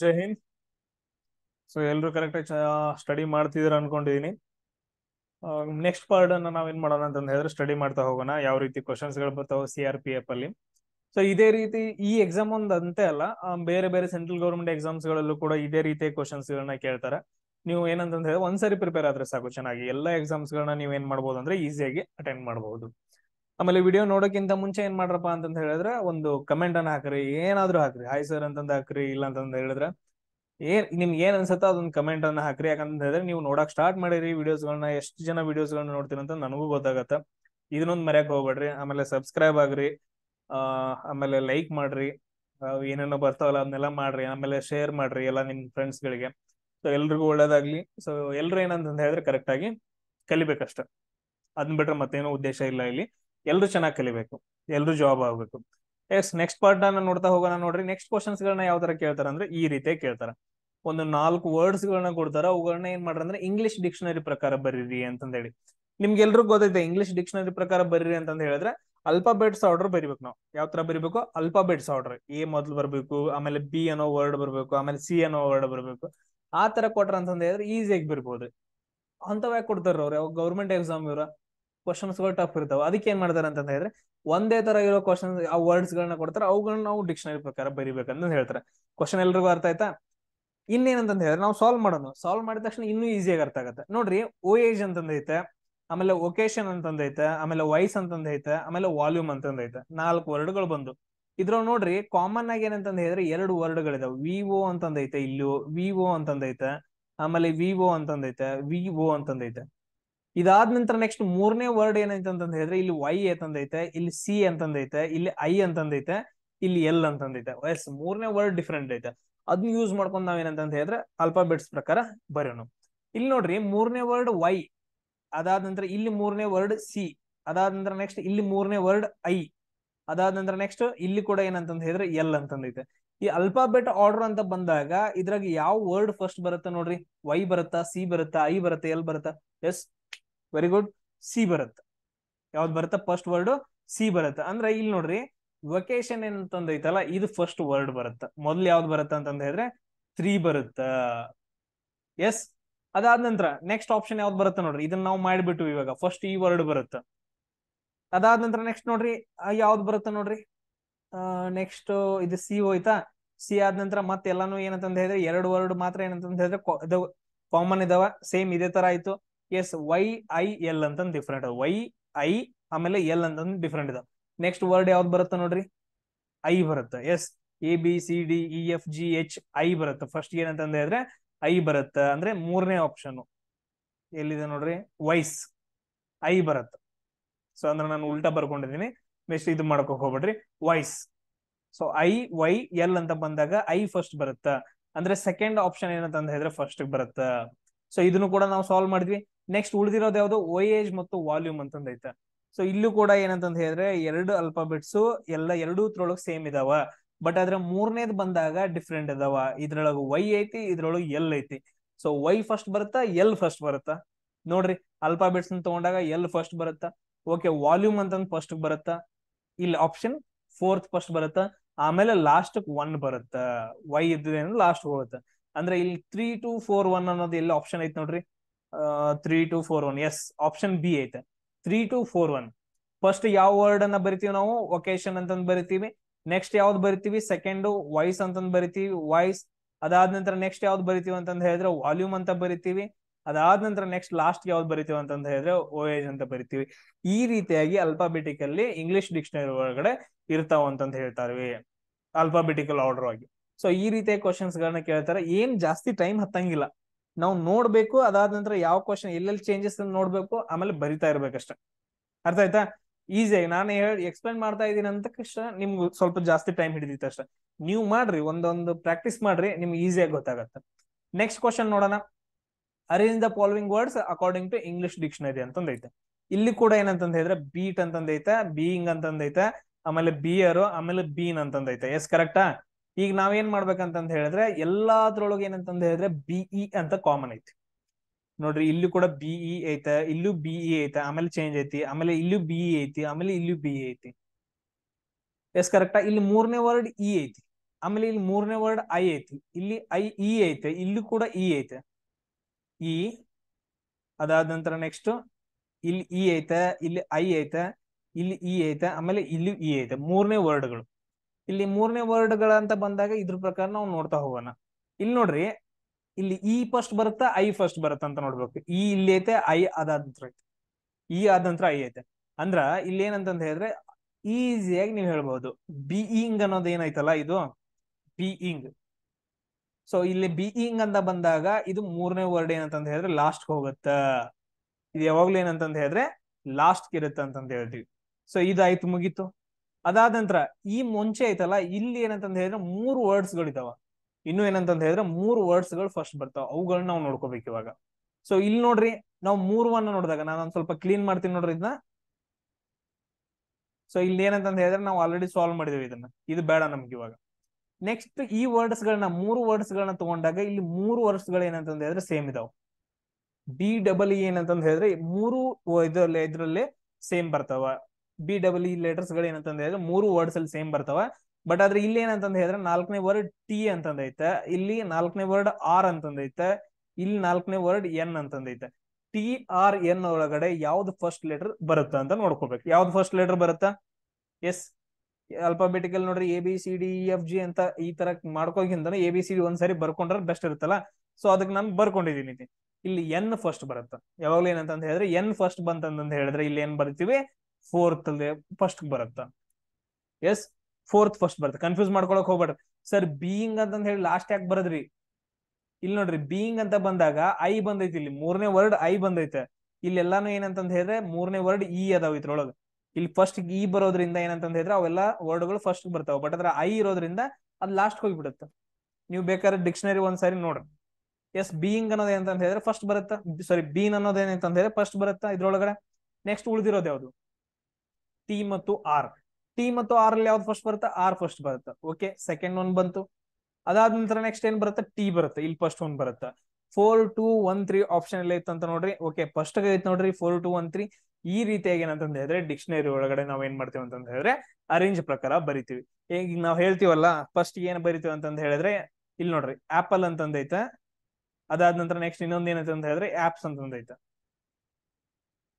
ಜೈ Hind. So ಎಲ್ಲರೂ ಕರೆಕ್ಟಾಗಿ study ಮಾಡ್ತಿದ್ದೀರ ಅನ್ಕೊಂಡಿದೀನಿ. ನೆಕ್ಸ್ಟ್ ಪಾರ್ಟ್ ಅನ್ನ ಏನ್ ಮಾಡೋಣ ಅಂತಂದ್ ಹೇಳಿದ್ರೆ ಸ್ಟಡಿ ಮಾಡ್ತಾ ಹೋಗೋಣ. ಯಾವ ರೀತಿ ಕ್ವಶನ್ಸ್ಗಳು ಬರ್ತಾವ ಸಿ ಆರ್ ಪಿ ಎಫ್ ಅಲ್ಲಿ. ಸೊ ಇದೇ ರೀತಿ ಈ ಎಕ್ಸಾಮ್ ಒಂದ್ ಅಂತೆ ಅಲ್ಲ ಬೇರೆ ಬೇರೆ ಸೆಂಟ್ರಲ್ ಗೌರ್ಮೆಂಟ್ ಎಕ್ಸಾಮ್ಸ್ ಗಳಲ್ಲೂ ಕೂಡ ಇದೇ ರೀತಿಯ ಕ್ವಶನ್ಸ್ ಗಳನ್ನ ಕೇಳ್ತಾರೆ. ನೀವು ಏನಂತಂದ್ರೆ ಒಂದ್ಸರಿ ಪ್ರಿಪೇರ್ ಆದ್ರೆ ಸಾಕು ಚೆನ್ನಾಗಿ. ಎಲ್ಲ ಎಕ್ಸಾಮ್ಸ್ ಗಳನ್ನ ನೀವ್ ಏನ್ ಮಾಡ್ಬೋದು ಅಂದ್ರೆ ಈಸಿಯಾಗಿ ಅಟೆಂಡ್ ಮಾಡಬಹುದು ಆಮೇಲೆ ವಿಡಿಯೋ ನೋಡೋಕ್ಕಿಂತ ಮುಂಚೆ ಏನ್ ಮಾಡ್ರಪ್ಪ ಅಂತಂದ ಹೇಳಿದ್ರೆ, ಒಂದು ಕಮೆಂಟ್ ಅನ್ನ ಹಾಕ್ರಿ, ಏನಾದ್ರೂ ಹಾಕ್ರಿ. ಹಾಯ್ ಸರ್ ಅಂತಂದ ಹಾಕ್ರಿ, ಇಲ್ಲ ಅಂತಂದ ಹೇಳಿದ್ರೆ, ಏನ್, ನಿಮ್ಗೆ ಏನ್ ಅನ್ಸುತ್ತೋ ಅದೊಂದು ಕಮೆಂಟ್ ಅನ್ನ ಹಾಕ್ರಿ. ಯಾಕಂತ ಹೇಳಿದ್ರೆ, ನೀವು ನೋಡಕ್ ಸ್ಟಾರ್ಟ್ ಮಾಡಿರಿ ವಿಡಿಯೋಸ್ ಗಳನ್ನ ಎಷ್ಟು ಜನ ವಿಡಿಯೋಸ್ ಗಳನ್ನ ನೋಡ್ತೀರ ಅಂತ ನನಗೂ ಗೊತ್ತಾಗತ್ತ. ಇದನ್ನೊಂದು ಮರ್ಯಾಕ್ ಹೋಗ್ಬೇಡ್ರಿ. ಆಮೇಲೆ ಸಬ್ಸ್ಕ್ರೈಬ್ ಆಗ್ರಿ. ಆ, ಆಮೇಲೆ ಲೈಕ್ ಮಾಡ್ರಿ. ಏನೇನೋ ಬರ್ತಾವಲ್ಲ, ಅದನ್ನೆಲ್ಲ ಮಾಡ್ರಿ. ಆಮೇಲೆ ಶೇರ್ ಮಾಡ್ರಿ ಎಲ್ಲ ನಿಮ್ ಫ್ರೆಂಡ್ಸ್ ಗಳಿಗೆ. ಸೊ ಎಲ್ರಿಗೂ ಒಳ್ಳೇದಾಗ್ಲಿ. ಸೊ ಎಲ್ರು ಏನಂತ ಹೇಳಿದ್ರೆ ಕರೆಕ್ಟ್ ಆಗಿ ಕಲಿಬೇಕಷ್ಟ. ಅದನ್ನ ಬಿಟ್ರೆ ಮತ್ತೇನೋ ಉದ್ದೇಶ ಇಲ್ಲ ಇಲ್ಲಿ. ಎಲ್ರು ಚೆನ್ನಾಗಿ ಕಲಿಬೇಕು, ಎಲ್ರು ಜಾಬ್ ಆಗ್ಬೇಕು. ಎಸ್ ನೆಕ್ಸ್ಟ್ ಪಾರ್ಟ್ ನಾನು ನೋಡ್ತಾ ಹೋಗೋಣ ನೋಡ್ರಿ. ನೆಕ್ಸ್ಟ್ ಕ್ವಶನ್ಸ್ ಗಳನ್ನ ಯಾವ ತರ ಕೇಳ್ತಾರ ಅಂದ್ರೆ ಈ ರೀತಿ ಕೇಳ್ತಾರ. ಒಂದು ನಾಲ್ಕು ವರ್ಡ್ಸ್ ಗಳನ್ನ ಕೊಡ್ತಾರ. ಅವುಗಳನ್ನ ಏನ್ ಮಾಡ್ರಿ ಅಂದ್ರೆ ಇಂಗ್ಲಿಷ್ ಡಿಕ್ಷನರಿ ಪ್ರಕಾರ ಬರೀರಿ ಅಂತಂದ ಹೇಳಿ ನಿಮ್ಗೆ ಎಲ್ರಿಗೂ ಗೊತ್ತೈತೆ ಇಂಗ್ಲಿಷ್ ಡಿಕ್ಷನರಿ ಪ್ರಕಾರ ಬರೀರಿ ಅಂತಂದ ಹೇಳಿದ್ರೆ ಅಲ್ಫಾಬೆಟ್ಸ್ ಆರ್ಡರ್ ಬರಿಬೇಕು ನಾವು. ಯಾವ ತರ ಬರಿಬೇಕು? ಅಲ್ಫಾಬೆಟ್ಸ್ ಆರ್ಡರ್ ಎ ಮೊದಲು ಬರಬೇಕು, ಆಮೇಲೆ ಬಿ ಅನ್ನೋ ವರ್ಡ್ ಬರಬೇಕು, ಆಮೇಲೆ ಸಿ ಅನ್ನೋ ವರ್ಡ್ ಬರಬೇಕು. ಆ ತರ ಕೊಟ್ರ ಅಂತಂದ ಹೇಳಿದ್ರೆ ಈಸಿಯಾಗಿ ಬರ್ಬೋದು. ಅಂತವ್ ಕೊಡ್ತಾರ ಅವ್ರು? ಯಾವ ಗೌರ್ಮೆಂಟ್ ಎಕ್ಸಾಮ್ ಇವ್ರ? ಕ್ವಶನ್ಸ್ಗಳು ಟಫ್ ಇರ್ತಾವ. ಅದಕ್ಕೆ ಏನ್ ಮಾಡ್ತಾರೆ ಅಂತ ಹೇಳಿದ್ರೆ, ಒಂದೇ ತರ ಇರೋ ಕ್ವಶನ್ ಆ ವರ್ಡ್ಸ್ ಗಳನ್ನ ಕೊಡ್ತಾರೆ ಅವುಗಳನ್ನ ನಾವು ಡಿಕ್ಷನರಿ ಪ್ರಕಾರ ಬರಿಬೇಕಂತ ಹೇಳ್ತಾರೆ. ಕ್ವಶನ್ ಎಲ್ರಿಗೂ ಅರ್ಥ ಆಯ್ತಾ? ಇನ್ನೇನಂತಂದ ಹೇಳಿದ್ರೆ, ನಾವು ಸಾಲ್ವ್ ಮಾಡೋಣ. ಸಾಲ್ವ್ ಮಾಡಿದ ತಕ್ಷಣ ಇನ್ನೂ ಈಸಿಯಾಗಿ ಅರ್ಥ ಆಗುತ್ತೆ. ನೋಡ್ರಿ ಓ ಏಜ್ ಅಂತಂದೈತೆ ಆಮೇಲೆ ಒಕೇಶನ್ ಅಂತಂದೈತೆ ಆಮೇಲೆ ವೈಸ್ ಅಂತಂದೈತೆ ಆಮೇಲೆ ವಾಲ್ಯೂಮ್ ಅಂತಂದೈತೆ ನಾಲ್ಕು ವರ್ಡ್ಗಳು ಬಂದು. ಇದ್ರೊಳಗೆ ನೋಡ್ರಿ ಕಾಮನ್ ಆಗಿ ಏನಂತಂದ ಹೇಳಿದ್ರೆ ಎರಡು ವರ್ಡ್ಗಳಿದಾವೆ ಓ ಅಂತಂದೈತೆ ಇಲ್ಲೂ ಓ ಅಂತಂದೈತೆ ಆಮೇಲೆ ವಿವೋ ಅಂತಂದೈತೆ ವಿ ಓ ಅಂತಂದೈತೆ ಇದಾದ ನಂತರ ನೆಕ್ಸ್ಟ್ ಮೂರನೇ ವರ್ಡ್ ಏನೈತೆ ಅಂತ ಹೇಳಿದ್ರೆ, ಇಲ್ಲಿ ವೈ ಅಂತಂದೈತೆ, ಇಲ್ಲಿ ಸಿ ಅಂತಂದೈತೆ, ಇಲ್ಲಿ ಐ ಅಂತಂದೈತೆ, ಇಲ್ಲಿ ಎಲ್ ಅಂತಂದೈತೆ. ಎಸ್ ಮೂರನೇ ವರ್ಡ್ ಡಿಫ್ರೆಂಟ್ ಐತೆ. ಅದನ್ನ ಯೂಸ್ ಮಾಡ್ಕೊಂಡು ನಾವೇನಂತ ಹೇಳಿದ್ರೆ ಅಲ್ಫಾಬೆಟ್ಸ್ ಪ್ರಕಾರ ಬರೋಣ ಇಲ್ಲಿ ನೋಡ್ರಿ, ಮೂರನೇ ವರ್ಡ್ ವೈ ಅದಾದ ನಂತರ ಇಲ್ಲಿ ಮೂರನೇ ವರ್ಡ್ ಸಿ ಅದಾದ ನಂತರ ನೆಕ್ಸ್ಟ್ ಇಲ್ಲಿ ಮೂರನೇ ವರ್ಡ್ ಐ ಅದಾದ ನಂತರ ನೆಕ್ಸ್ಟ್ ಇಲ್ಲಿ ಕೂಡ ಏನಂತಂದ ಹೇಳಿದ್ರೆ ಎಲ್ ಅಂತಂದೈತೆ. ಈ ಅಲ್ಫಾಬೆಟ್ ಆರ್ಡರ್ ಅಂತ ಬಂದಾಗ, ಇದ್ರಾಗ ಯಾವ ವರ್ಡ್ ಫಸ್ಟ್ ಬರುತ್ತೆ ನೋಡ್ರಿ? ವೈ ಬರುತ್ತಾ ಸಿ ಬರುತ್ತಾ ಐ ಬರುತ್ತೆ ಎಲ್ ಬರುತ್ತಾ? ಎಸ್ ವೆರಿ ಗುಡ್ ಸಿ ಬರುತ್ತೆ. ಯಾವ್ದು ಬರುತ್ತೆ? ಫಸ್ಟ್ ವರ್ಡ್ ಸಿ ಬರುತ್ತೆ. ಅಂದ್ರೆ ಇಲ್ಲಿ ನೋಡ್ರಿ ವೊಕೇಶನ್ ಏನಂತಂದೈತಲ್ಲ, ಇದು ಫಸ್ಟ್ ವರ್ಡ್ ಬರುತ್ತೆ. ಮೊದ್ಲು ಯಾವ್ದು ಬರುತ್ತೆ ಅಂತಂದ ಹೇಳಿದ್ರೆ ತ್ರೀ ಬರುತ್ತ. ಎಸ್ ಅದಾದ ನಂತರ ನೆಕ್ಸ್ಟ್ ಆಪ್ಷನ್ ಯಾವ್ದು ಬರುತ್ತೆ ನೋಡ್ರಿ, ಇದನ್ನ ನಾವು ಮಾಡಿಬಿಟ್ಟು ಇವಾಗ. ಫಸ್ಟ್ ಈ ವರ್ಡ್ ಬರುತ್ತೆ. ಅದಾದ ನಂತರ ನೆಕ್ಸ್ಟ್ ನೋಡ್ರಿ ಯಾವ್ದು ಬರುತ್ತೆ ನೋಡ್ರಿ? ನೆಕ್ಸ್ಟ್ ಇದು ಸಿ ಹೋಯ್ತಾ? ಸಿ ಆದ ನಂತರ ಮತ್ತೆ ಎಲ್ಲಾನು ಏನಂತಂದ ಹೇಳಿದ್ರೆ, ಎರಡು ವರ್ಡ್ ಮಾತ್ರ ಏನಂತಂದ ಹೇಳಿದ್ರೆ ಕಾಮನ್ ಇದಾವ. ಸೇಮ್ ಇದೇ ತರ ಆಯ್ತು. ಎಸ್, ವೈ, ಐ, ಎಲ್ ಅಂತಂದ್ ಡಿಫ್ರೆಂಟ್ ಅದ ವೈ, ಐ, ಆಮೇಲೆ ಎಲ್ ಅಂತಂದ್ ಡಿಫ್ರೆಂಟ್ ಇದಾವ. ನೆಕ್ಸ್ಟ್ ವರ್ಡ್ ಯಾವ್ದು ಬರುತ್ತೆ ನೋಡ್ರಿ? ಐ ಬರುತ್ತೆ. Yes, A, B, C, D, E, F, G, H, I ಬರುತ್ತೆ. ಫಸ್ಟ್ ಏನಂತಂದ ಹೇಳಿದ್ರೆ ಐ ಬರುತ್ತೆ ಅಂದ್ರೆ ಮೂರನೇ ಆಪ್ಷನ್ ಎಲ್ಲಿದೆ ನೋಡ್ರಿ? ವೈಸ್. ಐ ಬರುತ್ತೆ. ಸೊ ಅಂದ್ರೆ ನಾನು ಉಲ್ಟಾ ಬರ್ಕೊಂಡಿದ್ದೀನಿ. ನೆಕ್ಸ್ಟ್ ಇದು ಮಾಡ್ಕೋಕ್ ಹೋಗ್ಬೇಡ್ರಿ. ವೈಸ್. ಸೊ ಐ, ವೈ, ಎಲ್ ಅಂತ ಬಂದಾಗ ಐ ಫಸ್ಟ್ ಬರುತ್ತ. ಅಂದ್ರೆ ಸೆಕೆಂಡ್ ಆಪ್ಷನ್ ಏನಂತ ಹೇಳಿದ್ರೆ ಫಸ್ಟ್ ಬರುತ್ತ. ಸೊ ಇದನ್ನು ಕೂಡ ನಾವು ಸಾಲ್ವ್ ಮಾಡಿದ್ವಿ. ನೆಕ್ಸ್ಟ್ ಉಳಿದಿರೋದು ಯಾವ್ದು? ಓ ಏಜ್ ಮತ್ತು ವಾಲ್ಯೂಮ್ ಅಂತಂದೈತೆ. ಸೊ ಇಲ್ಲೂ ಕೂಡ ಏನಂತಂದ್ ಹೇಳಿದ್ರೆ ಎರಡು ಅಲ್ಫಾಬೆಟ್ಸ್ ಎಲ್ಲ ಎರಡೂ ತ್ರೊಳಗ್ ಸೇಮ್ ಇದಾವ. ಬಟ್ ಅದ್ರ ಮೂರನೇದ್ ಬಂದಾಗ ಡಿಫ್ರೆಂಟ್ ಇದಾವ. ಇದ್ರೊಳಗ ವೈ ಐತಿ, ಇದ್ರೊಳಗ ಎಲ್ ಐತಿ. ಸೊ ವೈ ಫಸ್ಟ್ ಬರುತ್ತಾ? ಎಲ್ ಫಸ್ಟ್ ಬರುತ್ತಾ? ನೋಡ್ರಿ ಅಲ್ಫಾಬೆಟ್ಸ್ ತಗೊಂಡಾಗ ಎಲ್ ಫಸ್ಟ್ ಬರುತ್ತಾ? ಓಕೆ ವಾಲ್ಯೂಮ್ ಅಂತಂದ್ ಫಸ್ಟ್ ಬರುತ್ತಾ? ಇಲ್ಲಿ ಆಪ್ಷನ್ ಫೋರ್ತ್ ಫಸ್ಟ್ ಬರುತ್ತಾ? ಆಮೇಲೆ ಲಾಸ್ಟ್ ಒನ್ ಬರುತ್ತ? ವೈ ಇದ್ದೇನು ಲಾಸ್ಟ್ ಹೋಗುತ್ತೆ. ಅಂದ್ರೆ ಇಲ್ಲಿ ತ್ರೀ ಟು ಫೋರ್ ಒನ್ ಅನ್ನೋದು ಎಲ್ಲ ಆಪ್ಷನ್ ಐತಿ ನೋಡ್ರಿ? Three two four one yes option B ಐತೆ. Three two four one first ಯಾವ ವರ್ಡ್ ಅನ್ನ ಬರಿತೀವಿ ನಾವು? ವೊಕೇಶನ್ ಅಂತಂದ್ ಬರಿತೀವಿ. ನೆಕ್ಸ್ಟ್ ಯಾವ್ದು ಬರಿತೀವಿ? ಸೆಕೆಂಡ್ ವಾಯ್ಸ್ ಅಂತಂದ್ ಬರಿತೀವಿ. ವಾಯ್ಸ್ ಅದಾದ ನಂತರ ನೆಕ್ಸ್ಟ್ ಯಾವ್ದು ಬರಿತೀವಿ ಅಂತಂದ್ ಹೇಳಿದ್ರೆ ವಾಲ್ಯೂಮ್ ಅಂತ ಬರಿತೀವಿ. ಅದಾದ ನಂತರ ನೆಕ್ಸ್ಟ್ ಲಾಸ್ಟ್ ಯಾವ್ದು ಬರಿತೀವಿ ಅಂತಂದ್ ಹೇಳಿದ್ರೆ ಓ ಏಜ್ ಅಂತ ಬರಿತೀವಿ. ಈ ರೀತಿಯಾಗಿ ಅಲ್ಫಾಬೆಟಿಕಲ್ಲಿ ಇಂಗ್ಲಿಷ್ ಡಿಕ್ಷನರಿ ಒಳಗಡೆ ಇರ್ತಾವ ಅಂತಂದ್ ಹೇಳ್ತಾರೆ ಅಲ್ಫಾಬೆಟಿಕಲ್ ಆರ್ಡರ್ ಆಗಿ. ಸೊ ಈ ರೀತಿಯ ಕ್ವಶನ್ಸ್ ಗಳನ್ನ ಕೇಳ್ತಾರೆ. ಏನ್ ಜಾಸ್ತಿ ಟೈಮ್ ಹತ್ತಂಗಿಲ್ಲ. ನಾವು ನೋಡ್ಬೇಕು, ಅದಾದ ನಂತರ ಯಾವ ಕ್ವಶನ್ ಎಲ್ಲೆಲ್ಲಿ ಚೇಂಜಸ್ ನೋಡ್ಬೇಕು, ಆಮೇಲೆ ಬರಿತಾ ಇರ್ಬೇಕಷ್ಟ. ಅರ್ಥ ಆಯ್ತಾ? ಈಸಿಯಾಗಿ ನಾನು ಹೇಳಿ ಎಕ್ಸ್ಪ್ಲೈನ್ ಮಾಡ್ತಾ ಇದ್ದೀನಿ ಅಂತ ನಿಮ್ಗೆ ಸ್ವಲ್ಪ ಜಾಸ್ತಿ ಟೈಮ್ ಹಿಡಿದಿತ್ತು ಅಷ್ಟೇ. ನೀವು ಮಾಡ್ರಿ, ಒಂದೊಂದು ಪ್ರಾಕ್ಟೀಸ್ ಮಾಡ್ರಿ, ನಿಮ್ಗೆ ಈಸಿಯಾಗಿ ಗೊತ್ತಾಗತ್ತೆ. ನೆಕ್ಸ್ಟ್ ಕ್ವಶನ್ ನೋಡೋಣ. Arrange the following words according to English dictionary ಅಂತಂದೈತೆ ಇಲ್ಲಿ ಕೂಡ ಏನಂತಂದ ಹೇಳಿದ್ರೆ ಬೀಟ್ ಅಂತಂದೈತೆ ಬೀಯಿಂಗ್ ಅಂತಂದೈತೆ ಆಮೇಲೆ ಬಿಯರ್ ಆಮೇಲೆ ಬೀನ್ ಅಂತಂದೈತೆ ಎಸ್ ಕರೆಕ್ಟಾ ಈಗ ನಾವೇನ್ ಮಾಡ್ಬೇಕಂತಂದ ಹೇಳಿದ್ರೆ ಎಲ್ಲಾದ್ರೊಳಗೆ ಏನಂತಂದ ಹೇಳಿದ್ರೆ ಬಿಇ ಅಂತ ಕಾಮನ್ ಐತಿ. ನೋಡ್ರಿ ಇಲ್ಲೂ ಕೂಡ ಬಿಇ ಐತೆ, ಇಲ್ಲೂ ಬಿಇ ಐತೆ, ಆಮೇಲೆ ಚೇಂಜ್ ಐತಿ, ಆಮೇಲೆ ಇಲ್ಲೂ ಬಿಇ ಐತಿ, ಆಮೇಲೆ ಇಲ್ಲೂ ಬಿಇ ಐತಿ. ಎಸ್ ಕರೆಕ್ಟಾ ಇಲ್ಲಿ ಮೂರನೇ ವರ್ಡ್ ಇ ಐತಿ, ಆಮೇಲೆ ಇಲ್ಲಿ ಮೂರನೇ ವರ್ಡ್ ಐ ಐತಿ, ಇಲ್ಲಿ ಐ ಇ ಐತೆ, ಇಲ್ಲಿ ಕೂಡ ಇ ಐತೆ. ಇ ಅದಾದ ನಂತರ ನೆಕ್ಸ್ಟ್ ಇಲ್ಲಿ ಇ ಐತೆ, ಇಲ್ಲಿ ಐ ಐತೆ, ಇಲ್ಲಿ ಇ ಐತೆ, ಆಮೇಲೆ ಇಲ್ಲಿ ಇ ಐತೆ, ಮೂರನೇ ವರ್ಡ್ಗಳು ಇಲ್ಲಿ ಮೂರನೇ ವರ್ಡ್ಗಳ ಅಂತ ಬಂದಾಗ ಇದ್ರ ಪ್ರಕಾರ ನಾವು ನೋಡ್ತಾ ಹೋಗೋಣ. ಇಲ್ಲಿ ನೋಡ್ರಿ, ಇಲ್ಲಿ ಇ ಫಸ್ಟ್ ಬರುತ್ತಾ ಐ ಫಸ್ಟ್ ಬರುತ್ತಾ ಅಂತ ನೋಡ್ಬೇಕು. ಇ ಇಲ್ಲಿ ಐತೆ ಐ ಅದಂತ್ರ ಇ ಆದಂತ್ರ ನಂತರ ಐ ಐತೆ. ಅಂದ್ರ ಇಲ್ಲಿ ಏನಂತಂದ್ ಹೇಳಿದ್ರೆ ಈಸಿಯಾಗಿ ನೀವು ಹೇಳ್ಬಹುದು. ಬಿಇಂಗ್ ಅನ್ನೋದು ಏನೈತಲ್ಲ ಇದು? ಬಿಇಂಗ್ ಸೊ ಇಲ್ಲಿ ಬಿಇಂಗ್ ಅಂತ ಬಂದಾಗ ಇದು ಮೂರನೇ ವರ್ಡ್ ಏನಂತಂದ್ ಹೇಳಿದ್ರೆ ಲಾಸ್ಟ್ ಹೋಗುತ್ತ. ಇದು ಯಾವಾಗ್ಲೂ ಏನಂತಂದ್ ಹೇಳಿದ್ರೆ ಲಾಸ್ಟ್ ಇರುತ್ತೆ ಅಂತಂದ ಹೇಳ್ತೀವಿ. ಸೊ ಇದಾಯ್ತು ಮುಗೀತು. ಅದಾದ ನಂತರ ಈ ಮುಂಚೆ ಐತಲ್ಲ, ಇಲ್ಲಿ ಏನಂತಂದ ಹೇಳಿದ್ರೆ ಮೂರು ವರ್ಡ್ಸ್ ಗಳಿದಾವ. ಇನ್ನು ಏನಂತಂದ ಹೇಳಿದ್ರೆ ಮೂರು ವರ್ಡ್ಸ್ಗಳು ಫಸ್ಟ್ ಬರ್ತಾವ. ಅವುಗಳನ್ನ ನಾವು ನೋಡ್ಕೋಬೇಕು ಇವಾಗ. ಸೊ ಇಲ್ಲಿ ನೋಡ್ರಿ, ನಾವು ಮೂರುವನ್ನ ನೋಡಿದಾಗ, ನಾನು ಒಂದ್ ಸ್ವಲ್ಪ ಕ್ಲೀನ್ ಮಾಡ್ತೀನಿ ನೋಡ್ರಿ ಇದನ್ನ ಸೊ ಇಲ್ಲಿ ಏನಂತಂದ ಹೇಳಿದ್ರೆ ನಾವು ಆಲ್ರೆಡಿ ಸಾಲ್ವ್ ಮಾಡಿದೀವಿ ಇದನ್ನ. ಇದು ಬೇಡ ನಮ್ಗೆ ಇವಾಗ. ನೆಕ್ಸ್ಟ್ ಈ ವರ್ಡ್ಸ್ ಗಳನ್ನ, ಮೂರು ವರ್ಡ್ಸ್ ಗಳನ್ನ ತಗೊಂಡಾಗ ಇಲ್ಲಿ ಮೂರು ವರ್ಡ್ಸ್ಗಳು ಏನಂತಂದ ಹೇಳಿದ್ರೆ ಸೇಮ್ ಇದಾವ. ಬಿ ಡಬಲ್ ಇ ಏನಂತಂದ ಹೇಳಿದ್ರೆ ಮೂರು ಇದರಲ್ಲಿ, ಇದ್ರಲ್ಲಿ ಸೇಮ್ ಬರ್ತಾವ. ಬಿ ಡಬಲ್ ಇ ಲೆಟರ್ಸ್ಗಳು ಏನಂತಂದ ಹೇಳಿದ್ರೆ ಮೂರು ವರ್ಡ್ಸ್ ಅಲ್ಲಿ ಸೇಮ್ ಬರ್ತಾವ. ಬಟ್ ಆದ್ರೆ ಇಲ್ಲಿ ಏನಂತಂದ ಹೇಳಿದ್ರೆ ನಾಲ್ಕನೇ ವರ್ಡ್ ಟಿ ಅಂತಂದೈತೆ ಇಲ್ಲಿ ನಾಲ್ಕನೇ ವರ್ಡ್ ಆರ್ ಅಂತಂದೈತೆ ಇಲ್ಲಿ ನಾಲ್ಕನೇ ವರ್ಡ್ ಎನ್ ಅಂತಂದೈತೆ ಟಿ ಆರ್ ಎನ್ ಒಳಗಡೆ ಯಾವ್ದು ಫಸ್ಟ್ ಲೆಟರ್ ಬರುತ್ತಾ ಅಂತ ನೋಡ್ಕೋಬೇಕು. ಯಾವ್ದು ಫಸ್ಟ್ ಲೆಟರ್ ಬರುತ್ತಾ? ಎಸ್ ಅಲ್ಫಾಬೆಟಿಕಲ್ ನೋಡ್ರಿ A B C D E F G ಅಂತ ಈ ತರ ಮಾಡ್ಕೋಗಿಂತ ಎ ಬಿ ಸಿ ಡಿ ಒಂದ್ಸರಿ ಬರ್ಕೊಂಡ್ರೆ ಬೆಸ್ಟ್ ಇರುತ್ತಲ್ಲ. ಸೊ ಅದಕ್ಕೆ ನಾನು ಬರ್ಕೊಂಡಿದ್ದೀನಿ. ಇಲ್ಲಿ ಎನ್ ಫಸ್ಟ್ ಬರುತ್ತೆ. ಯಾವಾಗ್ಲೂ ಏನಂತ ಹೇಳಿದ್ರೆ ಎನ್ ಫಸ್ಟ್ ಬಂತಂತ ಹೇಳಿದ್ರೆ ಇಲ್ಲಿ ಏನ್ ಬರ್ತೀವಿ? ಫೋರ್ತ್ ಫಸ್ಟ್ ಬರುತ್ತ? ಎಸ್ ಫೋರ್ತ್ ಫಸ್ಟ್ ಬರುತ್ತೆ. ಕನ್ಫ್ಯೂಸ್ ಮಾಡ್ಕೊಳಕ್ ಹೋಗ್ಬೇಡ್ರಿ ಸರ್ ಬೀಯಿಂಗ್ ಅಂತ ಹೇಳಿ ಲಾಸ್ಟ್ ಯಾಕೆ ಬರದ್ರಿ? ಇಲ್ಲಿ ನೋಡ್ರಿ ಬೀಯಿಂಗ್ ಅಂತ ಬಂದಾಗ ಐ ಬಂದೈತಿ ಇಲ್ಲಿ. ಮೂರನೇ ವರ್ಡ್ ಐ ಬಂದೈತೆ. ಇಲ್ಲಿ ಎಲ್ಲಾನು ಏನಂತ ಹೇಳಿದ್ರೆ ಮೂರನೇ ವರ್ಡ್ ಇ ಅದಾವ ಇದ್ರೊಳಗ. ಇಲ್ಲಿ ಫಸ್ಟ್ ಇ ಬರೋದ್ರಿಂದ ಏನಂತಂದ್ ಹೇಳಿದ್ರೆ ಅವೆಲ್ಲ ವರ್ಡ್ಗಳು ಫಸ್ಟ್ ಬರ್ತಾವ. ಬಟ್ ಅದ್ರ ಐ ಇರೋದ್ರಿಂದ ಅದ್ ಲಾಸ್ಟ್ ಹೋಗ್ಬಿಡುತ್ತೆ. ನೀವು ಬೇಕಾದ್ರೆ ಡಿಕ್ಷನರಿ ಒಂದ್ಸಾರಿ ನೋಡ್ರಿ. ಎಸ್ ಬೀಯಿಂಗ್ ಅನ್ನೋದು ಏನಂತ ಹೇಳಿದ್ರೆ ಫಸ್ಟ್ ಬರುತ್ತಾ? ಸಾರಿ ಬೀನ್ ಅನ್ನೋದು ಏನಂತ ಹೇಳಿದ್ರೆ ಫಸ್ಟ್ ಬರುತ್ತಾ ಇದ್ರೊಳಗಡೆ? ನೆಕ್ಸ್ಟ್ ಉಳಿದಿರೋದು ಯಾವ್ದು? ಟಿ ಮತ್ತು ಆರ್ ಟಿ ಮತ್ತು ಆರ್ ಅಲ್ಲಿ ಯಾವ್ದು ಫಸ್ಟ್ ಬರುತ್ತೆ? ಆರ್ ಫಸ್ಟ್ ಬರುತ್ತೆ. ಓಕೆ ಸೆಕೆಂಡ್ ಒನ್ ಬಂತು. ಅದಾದ ನಂತರ ನೆಕ್ಸ್ಟ್ ಏನ್ ಬರುತ್ತೆ? ಟಿ ಬರುತ್ತೆ. ಇಲ್ಲಿ ಫಸ್ಟ್ ಒನ್ ಬರುತ್ತೆ. Four two one three option ಎಲ್ಲ ಇತ್ತು ಅಂತ ನೋಡ್ರಿ. ಓಕೆ ಫಸ್ಟ್ ಐತ್ ನೋಡ್ರಿ. ಫೋರ್ ಟು ಒನ್ ತ್ರೀ ಈ ರೀತಿಯಾಗಿ ಏನಂತಂದ ಹೇಳಿದ್ರೆ ಡಿಕ್ಷನರಿ ಒಳಗಡೆ ನಾವ್ ಏನ್ ಮಾಡ್ತೀವಿ ಅಂತಂದ ಹೇಳಿದ್ರೆ ಅರೇಂಜ್ ಪ್ರಕಾರ ಬರಿತೀವಿ. ಈಗ ನಾವ್ ಹೇಳ್ತೀವಲ್ಲ ಫಸ್ಟ್ ಏನ್ ಬರಿತೀವಿ ಅಂತಂದ ಹೇಳಿದ್ರೆ, ಇಲ್ಲಿ ನೋಡ್ರಿ ಆಪಲ್ ಅಂತಂದೈತೆ ಅದಾದ ನಂತರ ನೆಕ್ಸ್ಟ್ ಇನ್ನೊಂದ್ ಏನಂತ ಹೇಳಿದ್ರೆ ಆಪ್ಸ್ ಅಂತಂದೈತೆ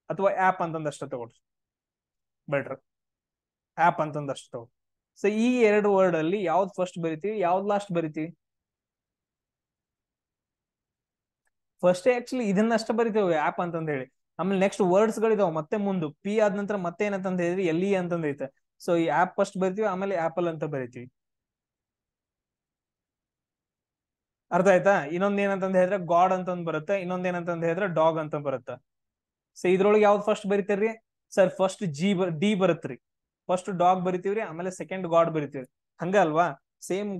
ಅಥವಾ ಆಪ್ ಅಂತಂದಷ್ಟ ತಗೊಳ್ರಿ. ಬೆಟ್ರ್ ಆಪ್ ಅಂತಂದಷ್ಟು ಸೊ ಈ ಎರಡು ವರ್ಡ್ ಅಲ್ಲಿ ಯಾವ್ದು ಫಸ್ಟ್ ಬರಿತೀವಿ, ಯಾವ್ದು ಲಾಸ್ಟ್ ಬರಿತೀವಿ? ಫಸ್ಟ್ ಆಕ್ಚುಲಿ ಇದನ್ನಷ್ಟ ಬರಿತೇವೆ ಆಪ್ ಅಂತಂದ ಹೇಳಿ. ಆಮೇಲೆ ನೆಕ್ಸ್ಟ್ ವರ್ಡ್ಸ್ ಗಳಿದಾವೆ, ಮತ್ತೆ ಮುಂದೆ. ಪಿ ಆದ ನಂತರ ಮತ್ತೆ ಏನಂತಂದ ಹೇಳಿದ್ರೆ ಎಲ್ ಇ ಅಂತಂದೈತೆ ಸೊ ಈ ಆಪ್ ಫಸ್ಟ್ ಬರಿತೀವಿ, ಆಮೇಲೆ ಆಪಲ್ ಅಂತ ಬರಿತೀವಿ. ಅರ್ಥ ಆಯ್ತಾ? ಇನ್ನೊಂದ್ ಏನಂತಂದ ಹೇಳಿದ್ರೆ ಗಾಡ್ ಅಂತಂದ್ ಬರುತ್ತೆ, ಇನ್ನೊಂದ್ ಏನಂತಂದ ಹೇಳಿದ್ರೆ ಡಾಗ್ ಅಂತ ಬರುತ್ತೆ. ಸೊ ಇದ್ರೊಳಗೆ ಯಾವ್ದು ಫಸ್ಟ್ ಬರಿತೀರಿ ಸರ್ ಫಸ್ಟ್ ಜಿ ಬರ್ ಡಿ ಬರುತ್ತ್ರಿ ಫಸ್ಟ್ ಡಾಗ್ ಬರಿತೀವ್ರಿ, ಆಮೇಲೆ ಸೆಕೆಂಡ್ ಗಾಡ್ ಬರಿತೀವ್ರಿ. ಹಂಗ ಅಲ್ವಾ? ಸೇಮ್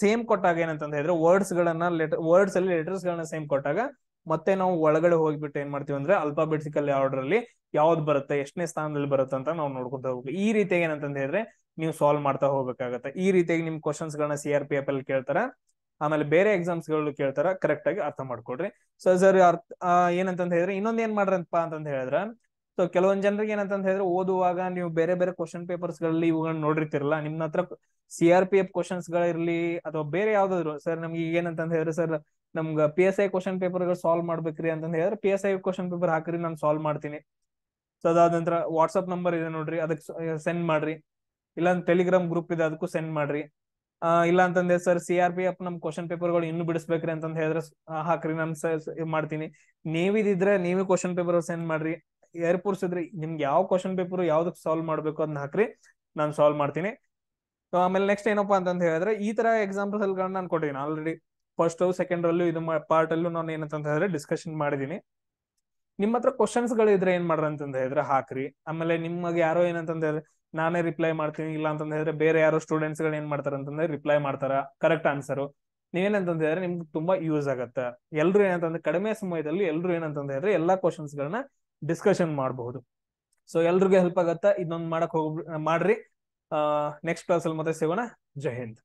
ಸೇಮ್ ಕೊಟ್ಟಾಗ ಏನಂತಂದ ಹೇಳಿದ್ರೆ ವರ್ಡ್ಸ್ ಗಳನ್ನ ಲೆಟರ್ ವರ್ಡ್ಸ್ ಅಲ್ಲಿ ಲೆಟರ್ಸ್ ಗಳನ್ನ ಸೇಮ್ ಕೊಟ್ಟಾಗ ಮತ್ತೆ ನಾವು ಒಳಗಡೆ ಹೋಗ್ಬಿಟ್ಟು ಏನ್ ಮಾಡ್ತೀವಿ ಅಂದ್ರೆ ಅಲ್ಫಾಬೆಟಿಕಲ್ ಆರ್ಡರ್ ಅಲ್ಲಿ ಯಾವ್ದು ಬರುತ್ತೆ, ಎಷ್ಟನೇ ಸ್ಥಾನದಲ್ಲಿ ಬರುತ್ತೆ ಅಂತ ನಾವು ನೋಡ್ಕೊಂತ ಹೋಗ್ಬೇಕು. ಈ ರೀತಿಯಾಗಿ ಏನಂತಂದ ಹೇಳಿದ್ರೆ ನೀವು ಸಾಲ್ವ್ ಮಾಡ್ತಾ ಹೋಗ್ಬೇಕಾಗತ್ತೆ. ಈ ರೀತಿಯಾಗಿ ನಿಮ್ ಕ್ವಶನ್ಸ್ ಗಳನ್ನ ಸಿ ಆರ್ ಪಿ ಎಫ್ ಅಲ್ಲಿ ಕೇಳ್ತಾರ. ಆಮೇಲೆ ಬೇರೆ ಎಕ್ಸಾಮ್ಸ್ಗಳು ಕೇಳ್ತಾರ ಕರೆಕ್ಟ್ ಆಗಿ ಅರ್ಥ ಮಾಡ್ಕೊಡ್ರಿ ಸೊ ಸರ್ ಅರ್ಥ ಏನಂತಂದ ಹೇಳಿದ್ರೆ ಇನ್ನೊಂದ್ ಏನ್ ಮಾಡ್ರಂತಪ್ಪ ಅಂತಂದ ಹೇಳಿದ್ರ ಸೊ ಕೆಲವೊಂದ್ ಜನರಿಗೆ ಏನಂತ ಹೇಳಿದ್ರೆ ಓದುವಾಗ ನೀವು ಬೇರೆ ಬೇರೆ ಕ್ವಶನ್ ಪೇಪರ್ಸ್ಗಳಲ್ಲಿ ಇವುಗಳನ್ನ ನೋಡಿರ್ತಿರಲ್ಲ, ನಿಮ್ನ ಹತ್ರ C R P F questions ಗಳಿರ್ಲಿ ಅಥವಾ ಬೇರೆ ಯಾವ್ದಾದ್ರು. ಸರ್ ನಮ್ಗೆ ಈಗ ಏನಂತ ಹೇಳಿದ್ರೆ ಸರ್ ನಮ್ಗ ಪಿ ಎಸ್ ಐ ಕ್ವಶನ್ ಪೇಪರ್ಗಳು ಸಾಲ್ವ್ ಮಾಡ್ಬೇಕ್ರಿ ಅಂತ ಹೇಳಿದ್ರೆ P S I question paper ಹಾಕ್ರಿ, ನಾನು ಸಾಲ್ವ್ ಮಾಡ್ತೀನಿ. ಸೊ ಅದಾದ ನಂತರ ವಾಟ್ಸ್ಆಪ್ ನಂಬರ್ ಇದೆ ನೋಡ್ರಿ ಅದಕ್ಕೆ ಸೆಂಡ್ ಮಾಡ್ರಿ. ಇಲ್ಲ ಟೆಲಿಗ್ರಾಮ್ ಗ್ರೂಪ್ ಇದೆ, ಅದಕ್ಕೂ ಸೆಂಡ್ ಮಾಡ್ರಿ. ಇಲ್ಲ ಅಂತಂದ್ರೆ sir C R P F ನಮ್ ಕ್ವಶನ್ ಪೇಪರ್ಗಳು ಇನ್ನು ಬಿಡಿಸ್ಬೇಕ್ರಿ ಅಂತಂದ್ ಹೇಳಿದ್ರೆ ಹಾಕ್ರಿ, ನಾನು ಮಾಡ್ತೀನಿ. ನೀವಿದ್ರೆ ನೀವೇ ಕ್ವಶನ್ ಪೇಪರ್ ಸೆಂಡ್ ಮಾಡ್ರಿ. ಏರ್ಪೋರ್ಟ್ಸ್ ಇದ್ರಿ ನಿಮ್ಗೆ ಯಾವ ಕ್ವಶನ್ ಪೇಪರ್ ಯಾವ್ದಕ್ ಸಾಲ್ವ್ ಮಾಡ್ಬೇಕು ಅದನ್ನ ಹಾಕ್ರಿ, ನಾನು ಸಾಲ್ವ್ ಮಾಡ್ತೀನಿ. ಆಮೇಲೆ ನೆಕ್ಸ್ಟ್ ಏನಪ್ಪಾ ಅಂತಂದ್ ಹೇಳಿದ್ರೆ, ಈ ತರ ಎಕ್ಸಾಂಪಲ್ಸ್ ಗಳನ್ನ ನಾನು ಕೊಟ್ಟಿದ್ದೀನಿ ಆಲ್ರೆಡಿ ಫಸ್ಟ್ ಸೆಕೆಂಡ್ ಅಲ್ಲೂ ಇದು ಪಾರ್ಟ್ ಅಲ್ಲೂ ನಾನು ಏನಂತ ಹೇಳಿದ್ರೆ ಡಿಸ್ಕಷನ್ ಮಾಡಿದೀನಿ. ನಿಮ್ಮ ಹತ್ರ ಕ್ವಶನ್ಸ್ಗಳು ಇದ್ರೆ ಏನ್ ಮಾಡ್ರಿ ಅಂತಂದ ಹೇಳಿದ್ರೆ ಹಾಕ್ರಿ. ಆಮೇಲೆ ನಿಮಗೆ ಯಾರೋ ಏನಂತಂದ ಹೇಳಿದ್ರೆ, ನಾನೇ ರಿಪ್ಲೈ ಮಾಡ್ತೀನಿ, ಇಲ್ಲ ಅಂತಂದ ಹೇಳಿದ್ರೆ ಬೇರೆ ಯಾರೋ ಸ್ಟೂಡೆಂಟ್ಸ್ಗಳು ಏನ್ ಮಾಡ್ತಾರ ಅಂತಂದ್ರೆ ರಿಪ್ಲೈ ಮಾಡ್ತಾರ. ಕರೆಕ್ಟ್ ಆನ್ಸರ್ ನೀವೇನಂತಂದ ಹೇಳಿದ್ರೆ ನಿಮ್ಗೆ ತುಂಬಾ ಯೂಸ್ ಆಗತ್ತೆ. ಎಲ್ರು ಏನಂತಂದ್ರೆ ಕಡಿಮೆ ಸಮಯದಲ್ಲಿ ಎಲ್ರು ಏನಂತಂದ ಹೇಳಿದ್ರೆ ಎಲ್ಲಾ ಕ್ವಶನ್ಸ್ ಗಳನ್ನ ಡಿಸ್ಕಷನ್ ಮಾಡಬಹುದು. ಸೊ ಎಲ್ರಿಗೂ ಹೆಲ್ಪ್ ಆಗತ್ತ? ಇದೊಂದು ಮಾಡಕ್ ಹೋಗ್ ಮಾಡ್ರಿ. ನೆಕ್ಸ್ಟ್ ಕ್ಲಾಸ್ ಅಲ್ಲಿ ಮತ್ತೆ ಸಿಗೋಣ. ಜೈ ಹಿಂದ್.